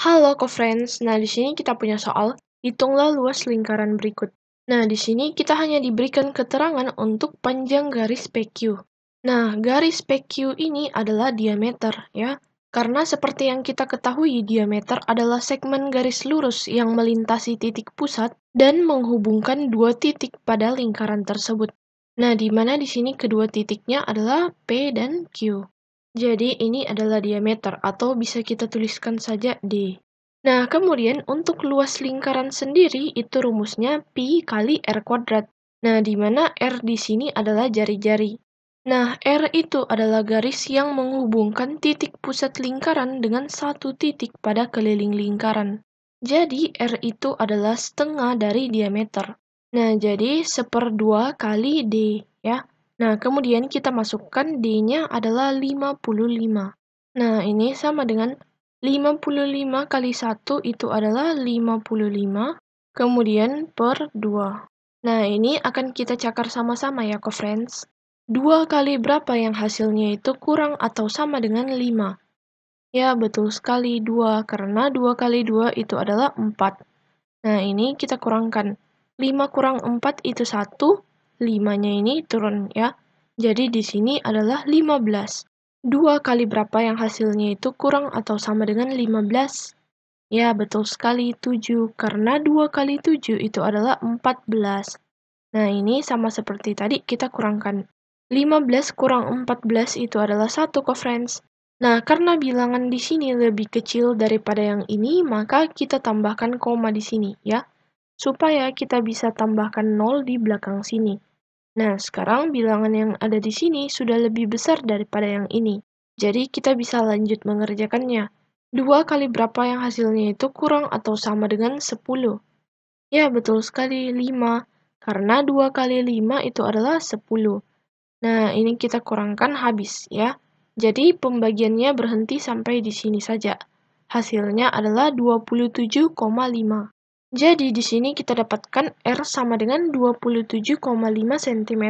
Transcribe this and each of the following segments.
Halo co-friends, nah di sini kita punya soal, hitunglah luas lingkaran berikut. Nah, di sini kita hanya diberikan keterangan untuk panjang garis PQ. Nah, garis PQ ini adalah diameter ya. Karena seperti yang kita ketahui, diameter adalah segmen garis lurus yang melintasi titik pusat dan menghubungkan dua titik pada lingkaran tersebut. Nah, di mana di sini kedua titiknya adalah P dan Q. Jadi ini adalah diameter atau bisa kita tuliskan saja D. Nah, kemudian untuk luas lingkaran sendiri itu rumusnya pi kali R kuadrat. Nah, di mana R di sini adalah jari-jari. Nah, R itu adalah garis yang menghubungkan titik pusat lingkaran dengan satu titik pada keliling lingkaran. Jadi, R itu adalah setengah dari diameter. Nah, jadi seperdua kali D, ya. Nah, kemudian kita masukkan D-nya adalah 55. Nah, ini sama dengan 55 kali 1 itu adalah 55, kemudian per 2. Nah, ini akan kita cakar sama-sama ya, co-friends. 2 kali berapa yang hasilnya itu kurang atau sama dengan 5? Ya, betul sekali 2, karena 2 kali 2 itu adalah 4. Nah, ini kita kurangkan. 5 kurang 4 itu 1, 5-nya ini turun ya. Jadi di sini adalah 15. 2 kali berapa yang hasilnya itu kurang atau sama dengan 15? Ya, betul sekali 7. Karena 2 kali 7 itu adalah 14. Nah, ini sama seperti tadi kita kurangkan. 15 kurang 14 itu adalah 1 kok, friends. Nah, karena bilangan di sini lebih kecil daripada yang ini, maka kita tambahkan koma di sini, ya. Supaya kita bisa tambahkan 0 di belakang sini. Nah, sekarang bilangan yang ada di sini sudah lebih besar daripada yang ini. Jadi, kita bisa lanjut mengerjakannya. 2 kali berapa yang hasilnya itu kurang atau sama dengan 10? Ya, betul sekali, 5. Karena 2 kali 5 itu adalah 10. Nah, ini kita kurangkan habis, ya. Jadi, pembagiannya berhenti sampai di sini saja. Hasilnya adalah 27,5. Jadi di sini kita dapatkan R sama dengan 27,5 cm.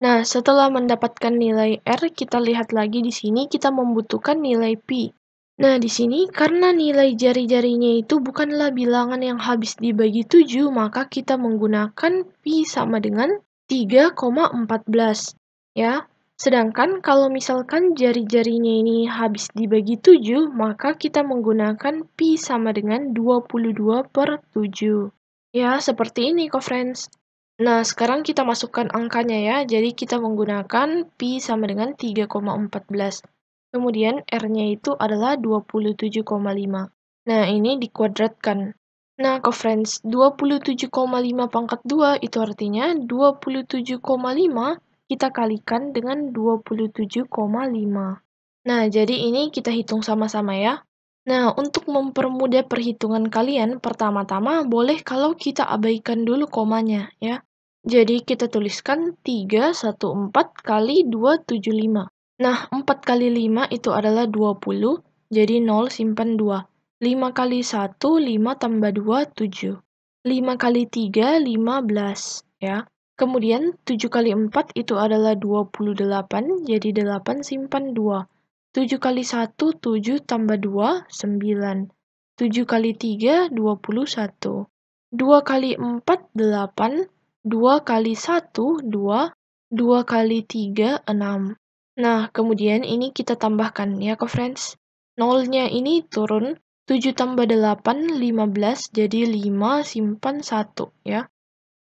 Nah, setelah mendapatkan nilai R, kita lihat lagi di sini kita membutuhkan nilai pi. Nah, di sini karena nilai jari-jarinya itu bukanlah bilangan yang habis dibagi 7, maka kita menggunakan pi sama dengan 3,14. Ya, Sedangkan kalau misalkan jari-jarinya ini habis dibagi 7, maka kita menggunakan pi sama dengan 22 per 7. Ya, seperti ini kok friends. Nah, sekarang kita masukkan angkanya ya. Jadi kita menggunakan pi sama dengan 3,14. Kemudian R-nya itu adalah 27,5. Nah, ini dikuadratkan. Nah, kok friends, 27,5 pangkat 2 itu artinya 27,5 kita kalikan dengan 27,5. Nah, jadi ini kita hitung sama-sama ya. Nah, untuk mempermudah perhitungan kalian, pertama-tama boleh kalau kita abaikan dulu komanya ya. Jadi kita tuliskan 314 kali 275. Nah, 4 kali 5 itu adalah 20, jadi 0 simpan 2. 5 kali 1, 5 tambah 2, 7. 5 kali 3, 15 ya. Kemudian 7 kali 4 itu adalah 28, jadi 8 simpan 2. 7 kali 1, 7 tambah 2, 9. 7 kali 3, 21. 2 kali 4, 8. 2 kali 1, 2. 2 kali 3, 6. Nah, kemudian ini kita tambahkan ya ke friends. Nolnya ini turun, 7 tambah 8, 15, jadi 5 simpan 1 ya.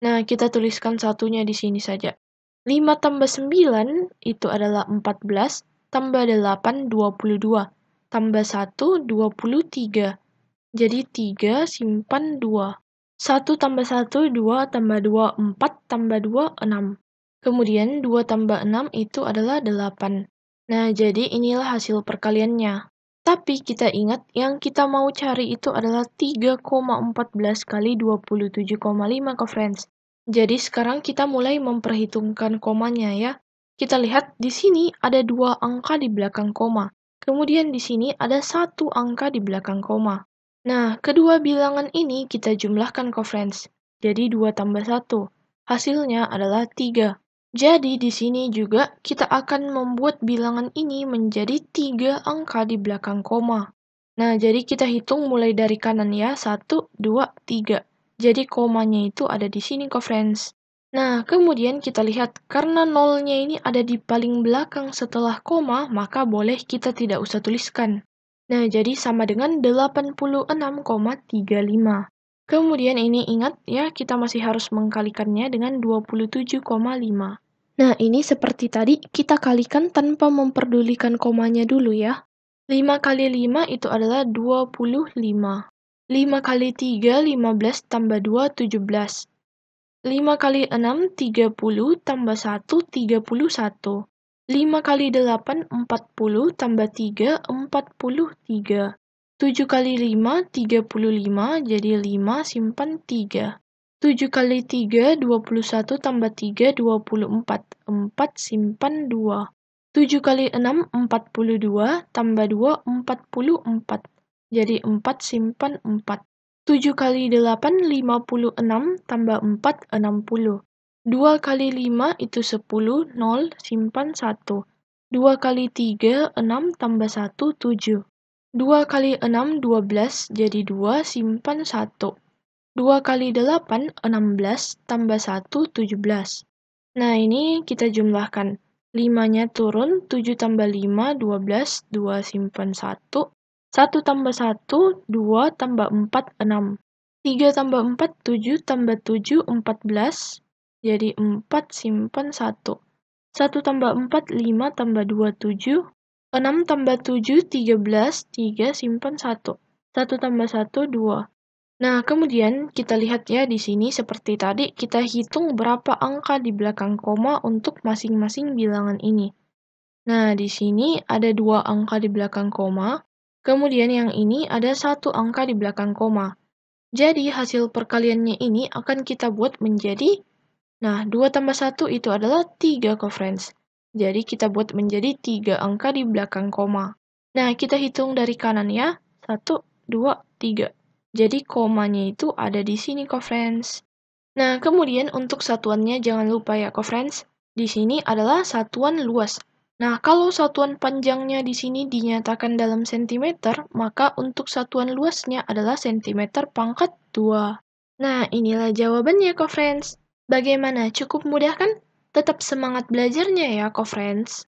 Nah, kita tuliskan satunya di sini saja. 5 tambah 9 itu adalah 14, tambah 8, 22. Tambah 1, 23. Jadi 3 simpan 2. 1 tambah 1, 2 tambah 2, 4 tambah 2, 6. Kemudian 2 tambah 6 itu adalah 8. Nah, jadi inilah hasil perkaliannya. Tapi kita ingat yang kita mau cari itu adalah 3,14 kali 27,5 ke friends. Jadi sekarang kita mulai memperhitungkan komanya ya. Kita lihat di sini ada dua angka di belakang koma. Kemudian di sini ada satu angka di belakang koma. Nah, kedua bilangan ini kita jumlahkan ke friends. Jadi 2 tambah 1. Hasilnya adalah 3. Jadi di sini juga kita akan membuat bilangan ini menjadi tiga angka di belakang koma. Nah, jadi kita hitung mulai dari kanan ya. 1, 2, 3. Jadi komanya itu ada di sini, kok, friends. Nah, kemudian kita lihat, karena nolnya ini ada di paling belakang setelah koma, maka boleh kita tidak usah tuliskan. Nah, jadi sama dengan 86,35. Kemudian ini ingat ya, kita masih harus mengkalikannya dengan 27,5. Nah, ini seperti tadi, kita kalikan tanpa memperdulikan komanya dulu ya. 5 kali 5 itu adalah 25. 5 kali 3, 15 tambah 2, 17. 5 kali 6, 30, tambah 1, 31. 5 kali 8, 40, tambah 3, 43. 7 kali 5, 35, jadi 5 simpan 3. 7 kali 3, 21, tambah 3, 24. 4 simpan 2. 7 kali 6, 42, tambah 2, 44. Jadi 4 simpan 4. 7 kali 8, 56, tambah 4, 60. 2 kali 5 itu 10, 0, simpan 1. 2 kali 3, 6, tambah 1, 7. 2 kali 6, 12, jadi 2, simpan 1. 2 kali 8, 16, tambah 1, 17. Nah, ini kita jumlahkan. 5-nya turun, 7 tambah 5, 12, 2 simpan 1. 1 tambah 1, 2 tambah 4, 6. 3 tambah 4, 7 tambah 7, 14. Jadi 4 simpan 1. 1 tambah 4, 5 tambah 2, 7. 6 tambah 7, 13. 3 simpan 1. 1 tambah 1, 2. Nah, kemudian kita lihat ya di sini seperti tadi, kita hitung berapa angka di belakang koma untuk masing-masing bilangan ini. Nah, di sini ada dua angka di belakang koma, Kemudian yang ini ada satu angka di belakang koma. Jadi hasil perkaliannya ini akan kita buat menjadi, nah 2 tambah 1 itu adalah 3 kok friends. Jadi kita buat menjadi 3 angka di belakang koma. Nah kita hitung dari kanan ya, 1, 2, 3. Jadi komanya itu ada di sini kok friends. Nah kemudian untuk satuannya jangan lupa ya kok friends. Di sini adalah satuan luas. Nah, kalau satuan panjangnya di sini dinyatakan dalam sentimeter, maka untuk satuan luasnya adalah sentimeter pangkat 2. Nah, inilah jawabannya, co-friends. Bagaimana? Cukup mudah kan? Tetap semangat belajarnya ya, co-friends.